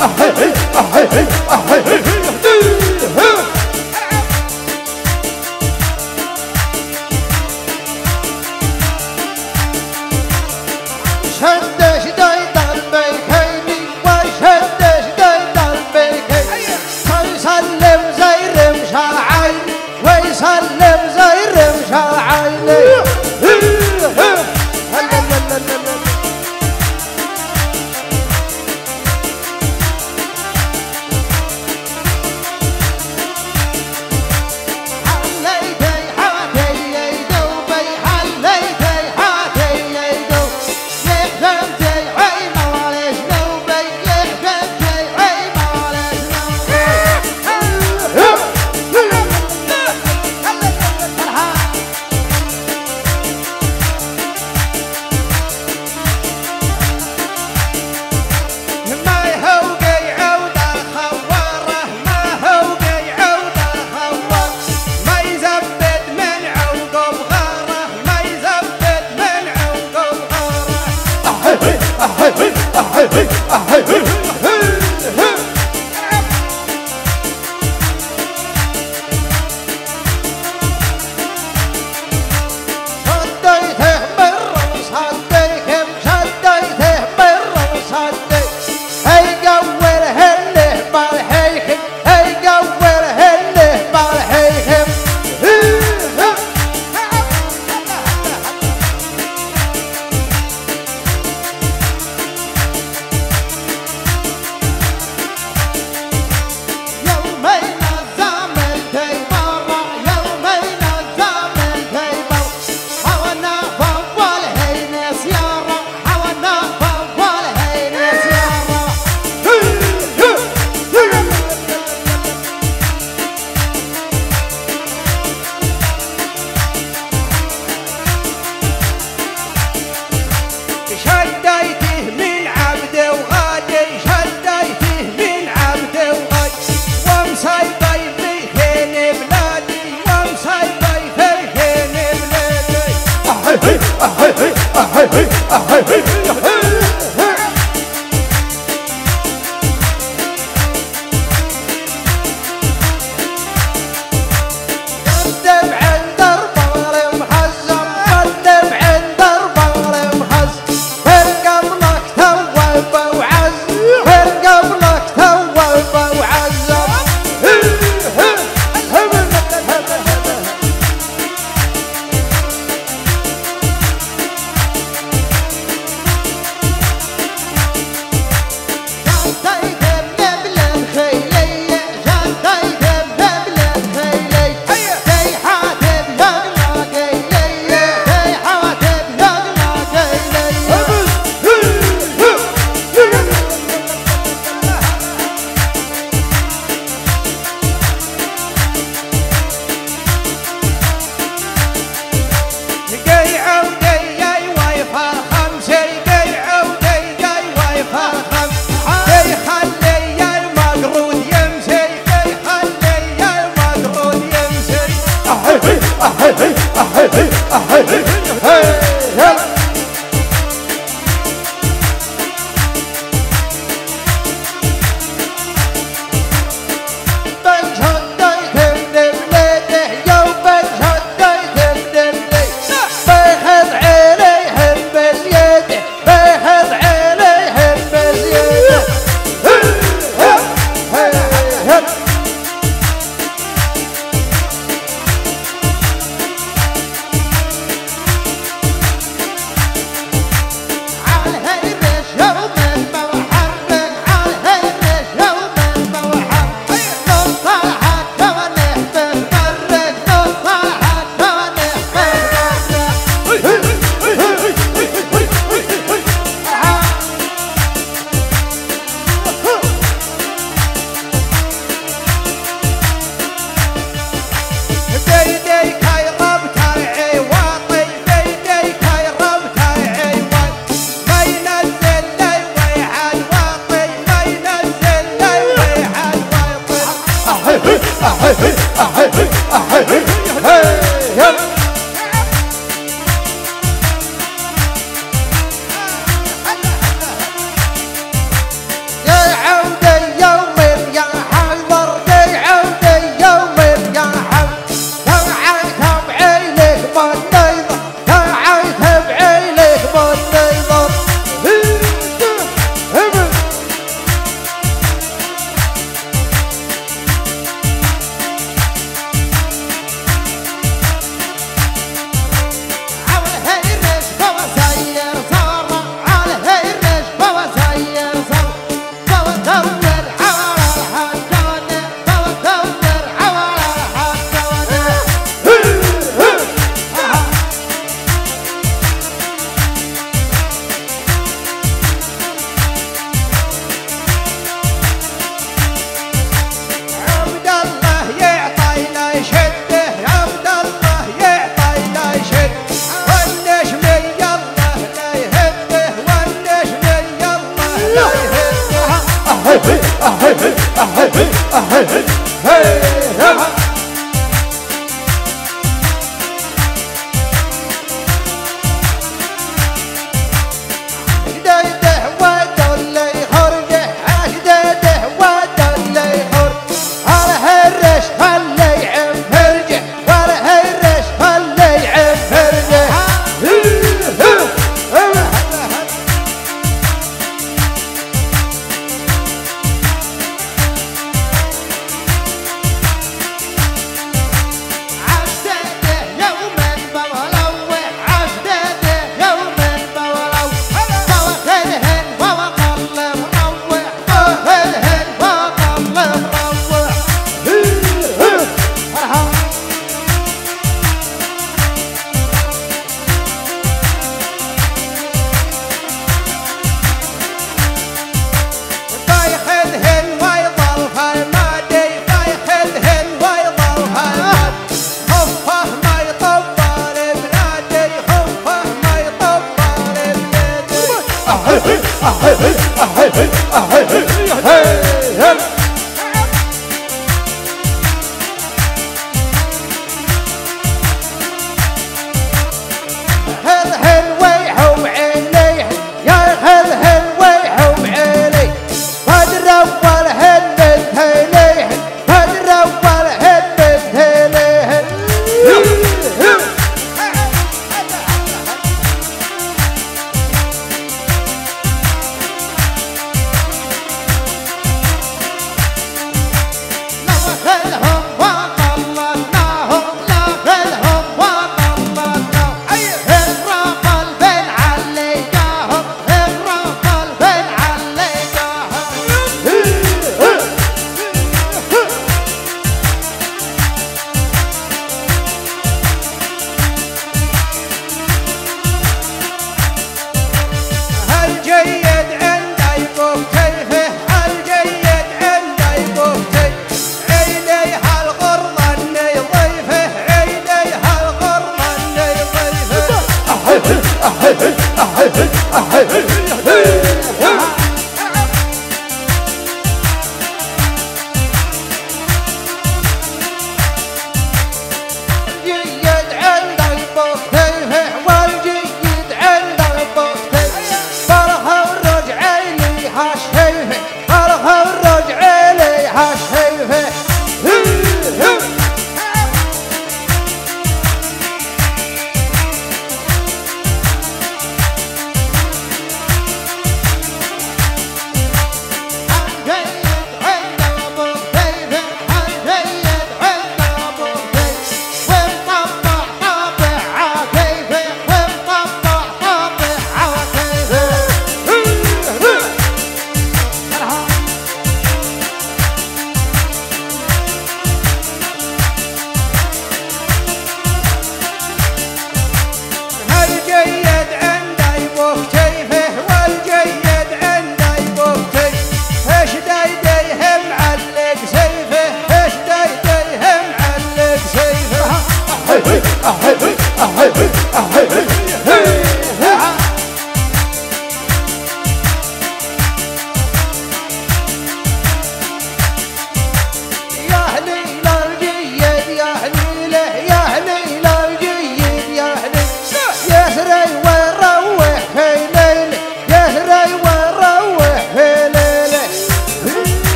啊，嘿嘿，啊，嘿嘿，啊，嘿嘿。啊嘿嘿。